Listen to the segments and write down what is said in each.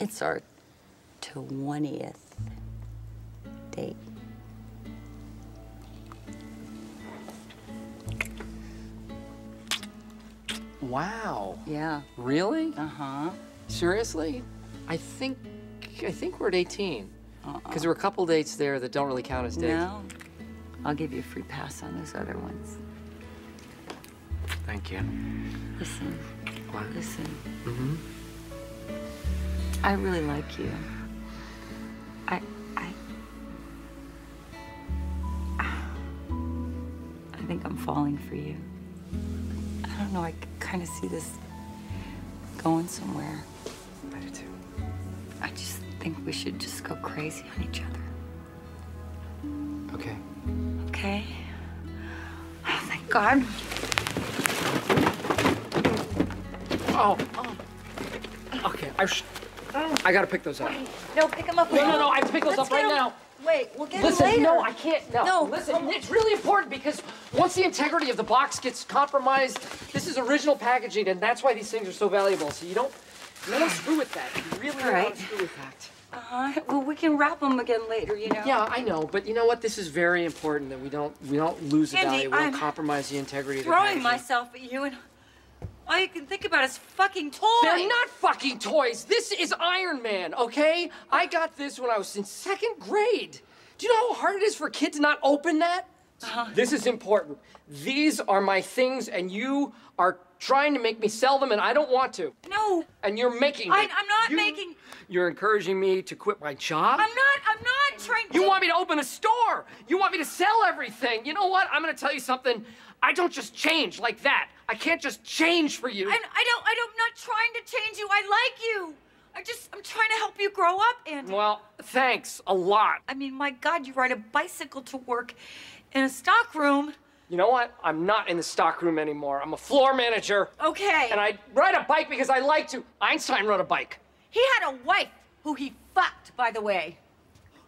It's our 20th date. Wow. Yeah. Really? Uh-huh. Seriously? I think I think we're at 18. Uh-uh. Because there were a couple dates there that don't really count as dates. No. I'll give you a free pass on those other ones. Thank you. Listen, What? listen. Mm-hmm. I really like you. I, I, I think I'm falling for you. I don't know. I kind of see this going somewhere. I do too. I just think we should just go crazy on each other. Okay. Okay? Oh, thank God. Oh. oh. Okay. I sh- I gotta pick those up. No, pick them up. No, no, no. I have to pick those Let's up right get 'em- now. Wait, we'll get Listen, him later. no, I can't. No, No, listen, it's really important because once the integrity of the box gets compromised, this is original packaging, and that's why these things are so valuable. So you don't, you don't screw with that. You really don't All want to right. screw with that. Uh-huh. Well, we can wrap them again later, you know? Yeah, I know, but you know what? This is very important that we don't we don't lose the value. We don't I'm compromise the integrity of the Throwing packaging. myself at you, and all you can think about is fucking toys. They're not fucking toys. This is Iron Man, okay? I got this when I was in second grade. Do you know how hard it is for a kid to not open that? Uh-huh. This is important. These are my things, and you are trying to make me sell them, and I don't want to. No, And you're making. I- I'm not You- making- You're encouraging me to quit my job. I'm not. To. You want me to open a store. You want me to sell everything. You know what? I'm gonna tell you something. I don't just change like that. I can't just change for you. I'm, I don't. I don't. I'm not trying to change you. I like you. I just. I'm trying to help you grow up, Andy. Well, thanks a lot. I mean, my God, you ride a bicycle to work in a stock room. You know what? I'm not in the stockroom anymore. I'm a floor manager. Okay. And I ride a bike because I like to. Einstein rode a bike. He had a wife who he fucked, by the way.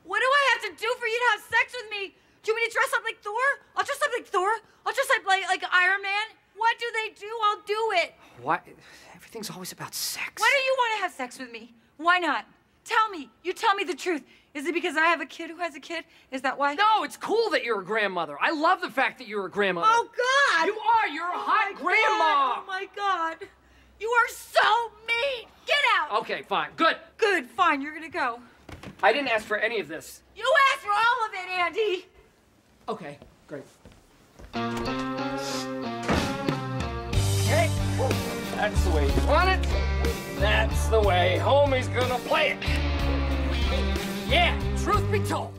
What do I have to do for you to have sex with me? Do you want me to dress up like Thor? I'll dress up like Thor. I'll dress up like, like Iron Man. What do they do? I'll do it. Why? Everything's always about sex. Why do you want to have sex with me? Why not? Tell me. You tell me the truth. Is it because I have a kid who has a kid? Is that why? No, it's cool that you're a grandmother. I love the fact that you're a grandmother. Oh God! You are. You're a Oh hot grandma. God. Oh my God! You are so mean. Get out. Okay, fine. Good. Good. Fine. You're gonna go. I didn't ask for any of this. You asked for all of it, Andy. Okay, great. Okay, that's the way you want it. That's the way homie's gonna play it. Yeah, truth be told,